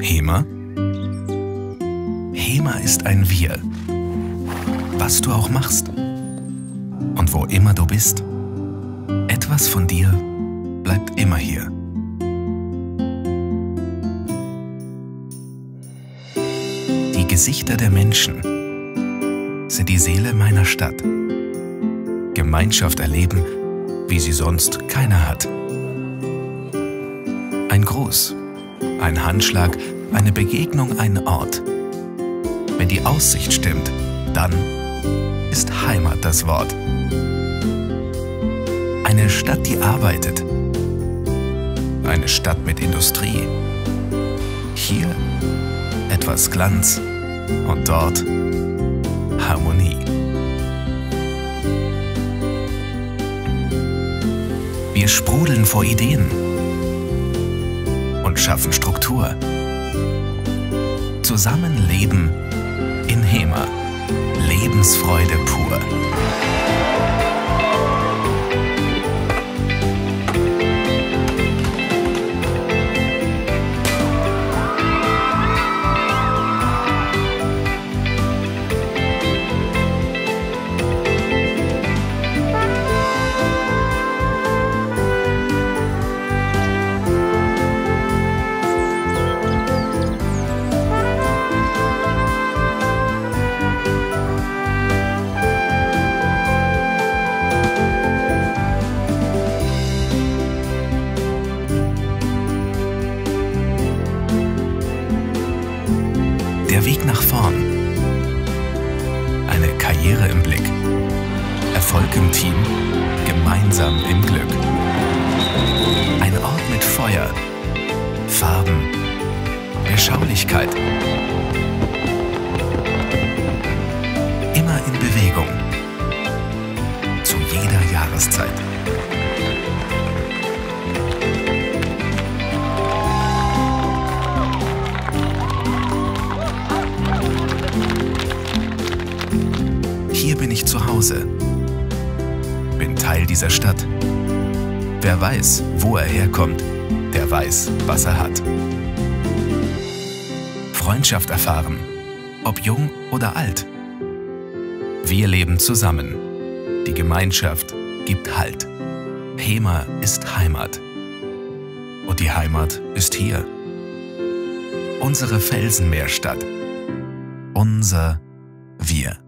Hema? Hema ist ein Wir. Was du auch machst und wo immer du bist, etwas von dir bleibt immer hier. Die Gesichter der Menschen sind die Seele meiner Stadt. Gemeinschaft erleben, wie sie sonst keiner hat. Ein Gruß, ein Handschlag, eine Begegnung, ein Ort. Wenn die Aussicht stimmt, dann ist Heimat das Wort. Eine Stadt, die arbeitet. Eine Stadt mit Industrie. Hier etwas Glanz und dort Harmonie. Wir sprudeln vor Ideen schaffen Struktur. Zusammenleben in Hema. Lebensfreude pur. Der Weg nach vorn. Eine Karriere im Blick. Erfolg im Team. Gemeinsam im Glück. Ein Ort mit Feuer. Farben. Beschaulichkeit. Immer in Bewegung. Zu jeder Jahreszeit. Bin ich zu Hause. Bin Teil dieser Stadt. Wer weiß, wo er herkommt, der weiß, was er hat. Freundschaft erfahren, ob jung oder alt. Wir leben zusammen. Die Gemeinschaft gibt Halt. Hema ist Heimat. Und die Heimat ist hier. Unsere Felsenmeerstadt. Unser Wir.